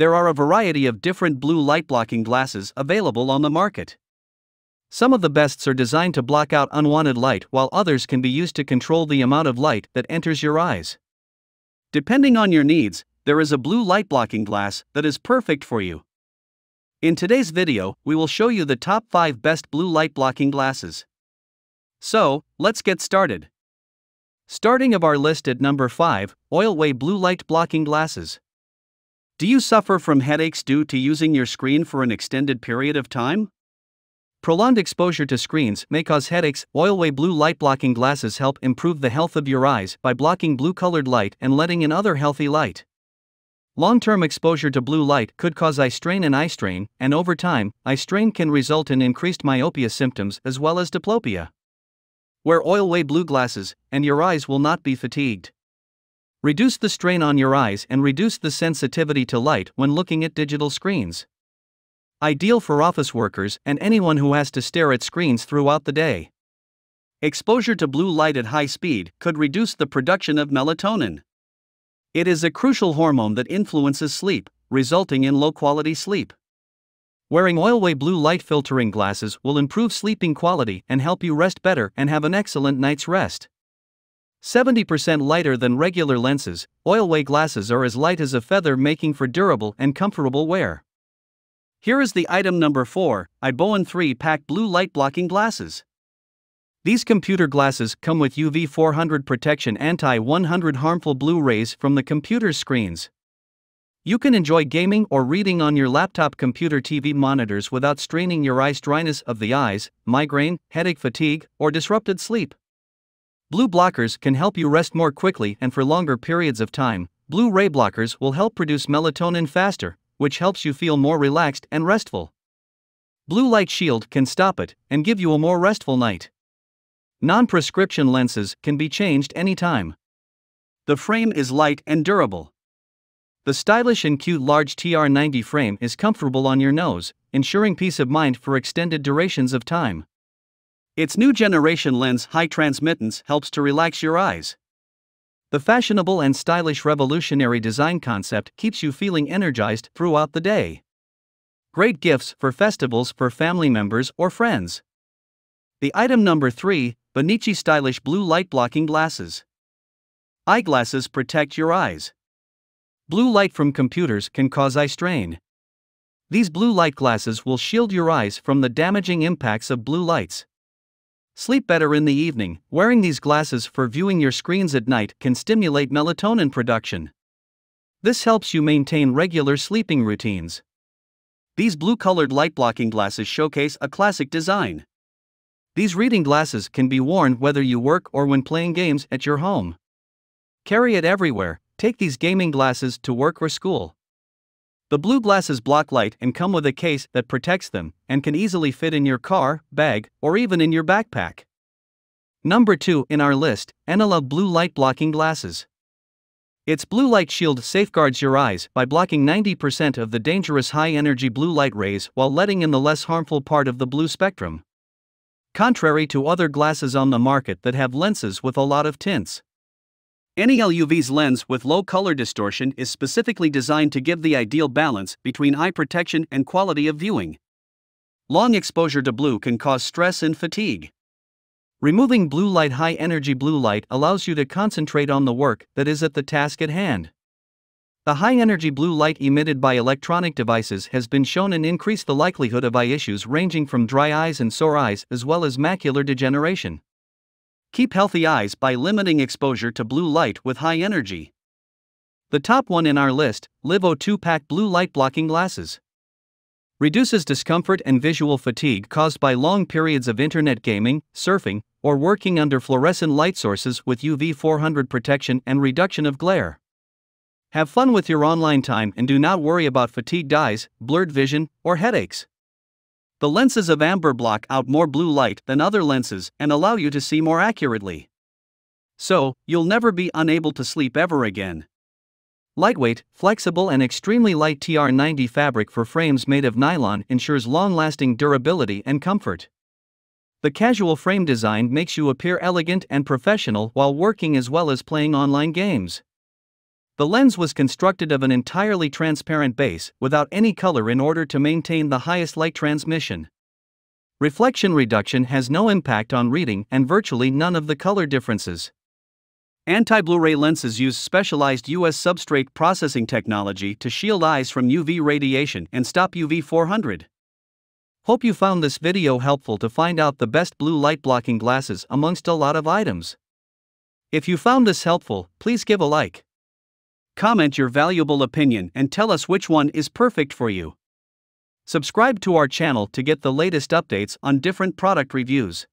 There are a variety of different blue light blocking glasses available on the market. Some of the bests are designed to block out unwanted light, while others can be used to control the amount of light that enters your eyes. Depending on your needs, there is a blue light blocking glass that is perfect for you. In today's video, we will show you the top 5 best blue light blocking glasses. So, let's get started. Starting of our list at number 5, Oilway Blue Light Blocking Glasses. Do you suffer from headaches due to using your screen for an extended period of time? Prolonged exposure to screens may cause headaches. Oilway blue light blocking glasses help improve the health of your eyes by blocking blue colored light and letting in other healthy light. Long term exposure to blue light could cause eye strain and eye strain, and over time, eye strain can result in increased myopia symptoms as well as diplopia. Wear Oilway blue glasses, and your eyes will not be fatigued. Reduce the strain on your eyes and reduce the sensitivity to light when looking at digital screens. Ideal for office workers and anyone who has to stare at screens throughout the day. Exposure to blue light at high speed could reduce the production of melatonin. It is a crucial hormone that influences sleep, resulting in low quality sleep. Wearing Oilway blue light filtering glasses will improve sleeping quality and help you rest better and have an excellent night's rest. 70% lighter than regular lenses, Oilway glasses are as light as a feather, making for durable and comfortable wear. Here is the item number 4 IBOANN 3 pack blue light blocking glasses. These computer glasses come with UV 400 protection anti 100 harmful blue rays from the computer screens. You can enjoy gaming or reading on your laptop computer TV monitors without straining your eyes dryness of the eyes, migraine, headache fatigue, or disrupted sleep. Blue blockers can help you rest more quickly and for longer periods of time. Blue ray blockers will help produce melatonin faster, which helps you feel more relaxed and restful. Blue light shield can stop it and give you a more restful night. Non prescription lenses can be changed anytime. The frame is light and durable. The stylish and cute large TR90 frame is comfortable on your nose, ensuring peace of mind for extended durations of time. Its new generation lens high transmittance helps to relax your eyes. The fashionable and stylish revolutionary design concept keeps you feeling energized throughout the day. Great gifts for festivals for family members or friends. The item number 3 BENICCI Stylish Blue Light Blocking Glasses. Eyeglasses protect your eyes. Blue light from computers can cause eye strain. These blue light glasses will shield your eyes from the damaging impacts of blue lights. Sleep better in the evening. Wearing these glasses for viewing your screens at night can stimulate melatonin production. This helps you maintain regular sleeping routines. These blue colored light blocking glasses showcase a classic design. These reading glasses can be worn whether you work or when playing games at your home. Carry it everywhere, take these gaming glasses to work or school. The blue glasses block light and come with a case that protects them and can easily fit in your car, bag, or even in your backpack. Number 2 in our list ANYLUV Blue Light Blocking Glasses. Its blue light shield safeguards your eyes by blocking 90% of the dangerous high energy blue light rays while letting in the less harmful part of the blue spectrum. Contrary to other glasses on the market that have lenses with a lot of tints. ANYLUV's lens with low color distortion is specifically designed to give the ideal balance between eye protection and quality of viewing. Long exposure to blue can cause stress and fatigue. Removing blue light high energy blue light allows you to concentrate on the work that is at the task at hand. The high energy blue light emitted by electronic devices has been shown to increase the likelihood of eye issues ranging from dry eyes and sore eyes as well as macular degeneration. Keep healthy eyes by limiting exposure to blue light with high energy. The top one in our list, livho 2 pack blue light blocking glasses. Reduces discomfort and visual fatigue caused by long periods of internet gaming, surfing, or working under fluorescent light sources with UV 400 protection and reduction of glare. Have fun with your online time and do not worry about fatigued eyes, blurred vision, or headaches. The lenses of amber block out more blue light than other lenses and allow you to see more accurately. So, you'll never be unable to sleep ever again. Lightweight, flexible, and extremely light TR90 fabric for frames made of nylon ensures long lasting durability and comfort. The casual frame design makes you appear elegant and professional while working as well as playing online games. The lens was constructed of an entirely transparent base without any color in order to maintain the highest light transmission. Reflection reduction has no impact on reading and virtually none of the color differences. Anti Blu ray lenses use specialized US substrate processing technology to shield eyes from UV radiation and stop UV 400. Hope you found this video helpful to find out the best blue light blocking glasses amongst a lot of items. If you found this helpful, please give a like. Comment your valuable opinion and tell us which one is perfect for you. Subscribe to our channel to get the latest updates on different product reviews.